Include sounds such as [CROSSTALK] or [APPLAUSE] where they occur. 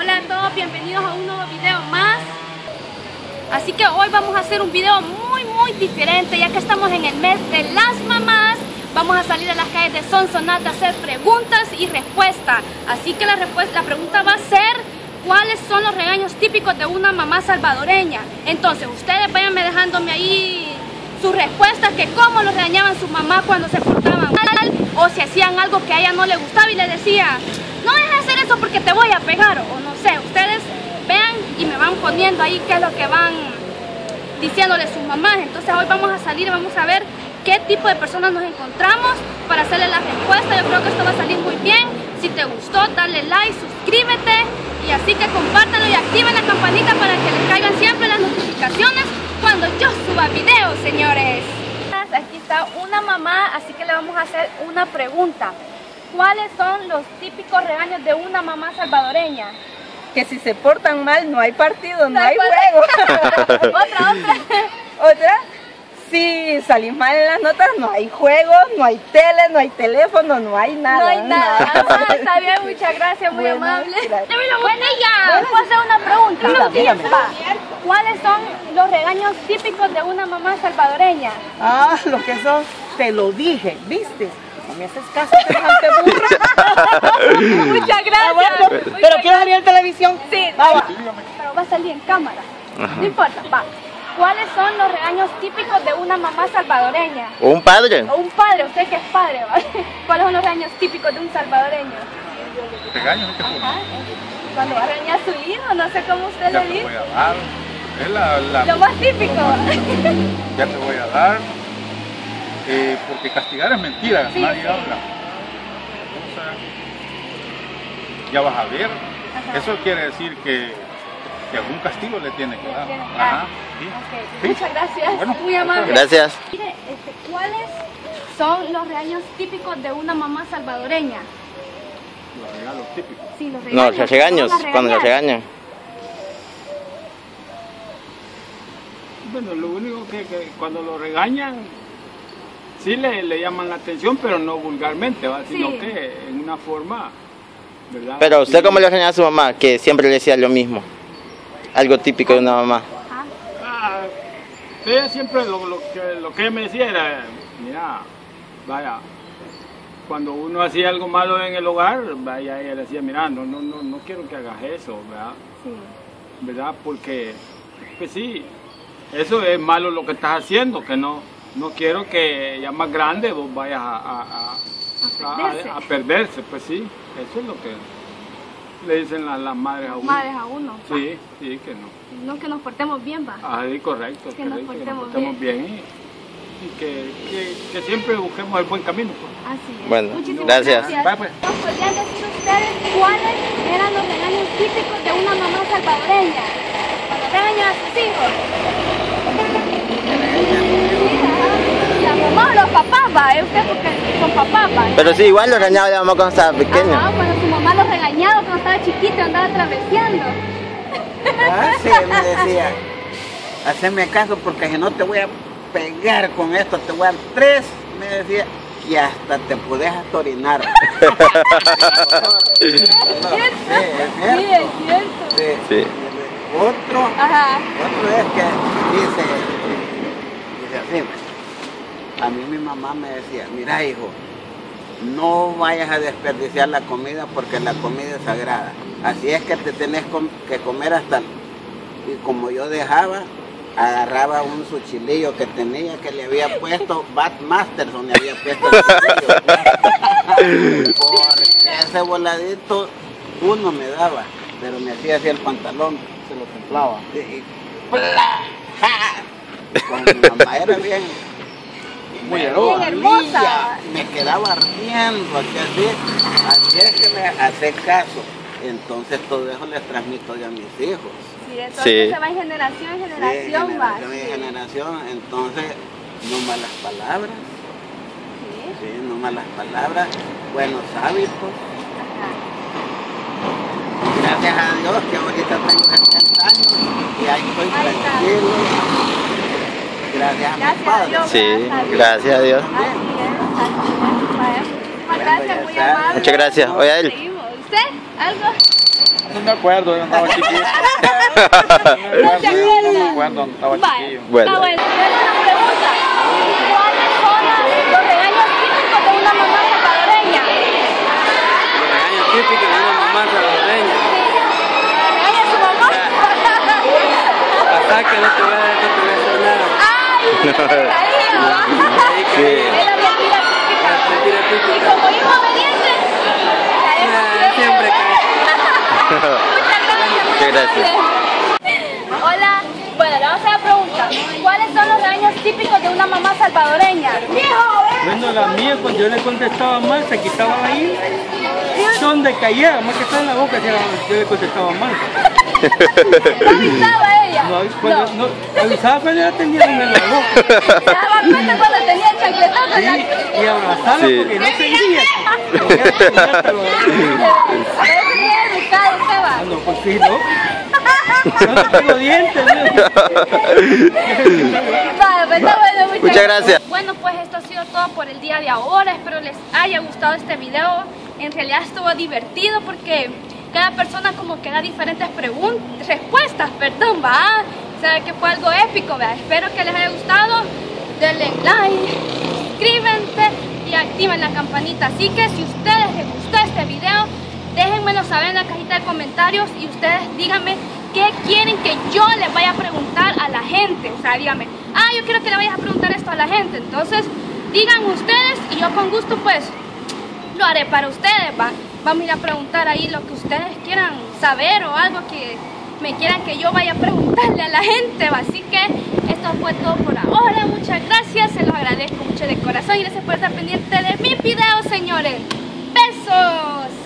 Hola a todos, bienvenidos a un nuevo video más. Así que hoy vamos a hacer un video muy muy diferente ya que estamos en el mes de las mamás. Vamos a salir a las calles de Sonsonate a hacer preguntas y respuestas. Así que la, respuesta, la pregunta va a ser cuáles son los regaños típicos de una mamá salvadoreña. Entonces ustedes váyanme dejándome ahí sus respuestas que cómo los regañaban su mamá cuando se portaban mal o si hacían algo que a ella no le gustaba y le decía no hacer eso porque te voy a pegar o no sé, ustedes vean y me van poniendo ahí qué es lo que van diciéndole sus mamás. Entonces hoy vamos a salir y vamos a ver qué tipo de personas nos encontramos para hacerle la respuesta. Yo creo que esto va a salir muy bien. Si te gustó, dale like, suscríbete y así que compártanlo y activen la campanita para que les caigan siempre las notificaciones cuando yo suba videos, señores. Aquí está una mamá, así que le vamos a hacer una pregunta. ¿Cuáles son los típicos regaños de una mamá salvadoreña? Que si se portan mal no hay partido, no hay juego. [LAUGHS] otra, otra. [LAUGHS] Otra, si salís mal en las notas no hay juego, no hay tele, no hay teléfono, no hay nada. No hay nada. [LAUGHS] Ah, está bien, muchas gracias, muy Bueno, amable. gracias. Bueno, ya. ¿Puedo hacer una pregunta? Dígame, dígame. ¿Cuáles son los regaños típicos de una mamá salvadoreña? Ah, lo que son, te lo dije, ¿viste? No me haces caso, semejante burra. [LAUGHS] Muchas gracias. Bueno, Muchas pero quiero salir en televisión. Sí, va. pero va a salir en cámara. No importa, va. ¿Cuáles son los regaños típicos de una mamá salvadoreña? ¿Un padre? O un padre, usted que es padre, ¿va? [LAUGHS] ¿Cuáles son los regaños típicos de un salvadoreño? regaños que Ajá. Cuando va a regañar a su hijo, no sé cómo usted ya le te dice. voy a dar. Es la, la- Lo más típico. ya te voy a dar. Eh, porque castigar es mentira, Sí, nadie sí. habla. Entonces, ya vas a ver. Ajá. Eso quiere decir que, que algún castigo le tiene que dar. Ajá, sí. Ok, Sí. Muchas gracias, Bueno, muy amable. Gracias. Mire, este, ¿cuáles son los regaños típicos de una mamá salvadoreña? Los regalos típicos. Sí, los No, los regaños, cuando los regañan. Bueno, lo único que, que cuando lo regañan, sí le, le llaman la atención, pero no vulgarmente, ¿va? sino Sí. que en una forma, ¿verdad? Pero usted Sí. cómo le regañaba a su mamá, que siempre le decía lo mismo. Algo típico de una mamá. Ah, ella siempre lo, lo que, lo que me decía era, mira, vaya, cuando uno hacía algo malo en el hogar, vaya, ella le decía, mira, no, no, no, no quiero que hagas eso, ¿verdad? Sí. ¿verdad? Porque, pues sí, eso es malo lo que estás haciendo, que no, no quiero que ya más grande vos vayas a, a- a- A perderse. a- a perderse, pues sí, eso es lo que le dicen las, las madres a uno. Madres a uno. va. Sí, sí, que no. No que nos portemos bien, va. Ah, sí, correcto, Que nos correcto, portemos bien, y, y que, que- que siempre busquemos el buen camino. pues. Así es. Bueno, Muchísimas gracias. Va, pues. ¿Nos podrían decir ustedes cuáles eran los regaños típicos de una mamá salvadoreña? Cuando a sus hijos. Sí, ajá. La mamá o los papás, va. ¿eh? Usted porque son papás, va. Pero sí, igual lo regañaba la mamá cuando estaba pequeño. cuando su mamá los regañaba cuando estaba chiquito y andaba traveseando. Ah, sí, me decía, haceme caso porque si no te voy a pegar con esto, te voy a dar tres, me decía, y hasta te puedes hasta orinar. [LAUGHS] ¿Es cierto? Sí, es Sí, cierto. es cierto. Sí. Sí. Otro, Ajá. otro es que dice, dice así, a mí mi mamá me decía, mira hijo, no vayas a desperdiciar la comida porque la comida es sagrada. Así es que te tenés que comer hasta... Y como yo dejaba, agarraba un suchilillo que tenía que le había puesto, Bat Masterson le había puesto el suchillo. [LAUGHS] porque ese voladito uno me daba, pero me hacía así el pantalón, se lo templaba. Y, ¡plá! ¡ja! Como mi mamá era bien muy Bien hermosa. me quedaba ardiendo aquí así, así es que me hace caso. Entonces todo eso les transmito yo a mis hijos. Sí, eso Sí. se va en generación en Sí, generación, va. generación Sí. generación, entonces no malas palabras, Sí. sí, no malas palabras, buenos hábitos. Ajá. Gracias a Dios que ahorita tengo 70 años y ahí estoy Ahí está. Gracias a mi Gracias a padre. Dios. Sí, gracias a Dios. Gracias, muy amable. Muchas gracias. Oye, a él. ¿Usted? ¿Algo? No me acuerdo, yo andaba chiquito. No te No me acuerdo, andaba Vale, chiquillo. Bueno. está bueno. Tengo una pregunta. ¿Cuáles son los regaños típicos de una mamá salvadoreña? Los regaños típicos de una mamá salvadoreña. ¿Regaña a su mamá? [LAUGHS] Papá que no te voy a Y como hijo obediente, siempre Muchas gracias. Hola, bueno, le vamos a la pregunta. ¿Cuáles son los regaños típicos de una mamá salvadoreña? Bueno, la mía cuando yo le contestaba mal, se quitaba I. Donde caía, más que está en la boca, yo le contestaba mal. ¿No avisaba ella? No, cuando, no, avisaba cuando ya tenía en la boca. ¿Se daba cuenta cuando tenía el chancletazo en la... Sí, y abrazarla Sí. porque no seguía. Ah, no, pues sí, ¿no? Yo no tengo dientes, ¿no? Pues muchas, Muchas gracias. Bueno, pues esto ha sido todo por el día de ahora. Espero les haya gustado este video. En realidad estuvo divertido porque cada persona como que da diferentes respuestas, perdón, va. O sea, que fue algo épico, ¿verdad? Espero que les haya gustado. Denle like, suscríbanse y activen la campanita. Así que si ustedes les gustó este video, déjenmelo saber en la cajita de comentarios y ustedes díganme qué quieren que yo les vaya a preguntar a la gente. O sea, díganme, ah, yo quiero que le vayas a preguntar esto a la gente. Entonces, digan ustedes y yo con gusto pues lo haré para ustedes. Va. Vamos a ir a preguntar ahí lo que ustedes quieran saber o algo que me quieran que yo vaya a preguntarle a la gente. Así que esto fue todo por ahora. Muchas gracias, se los agradezco mucho de corazón y gracias por estar pendiente de mis videos, señores. Besos.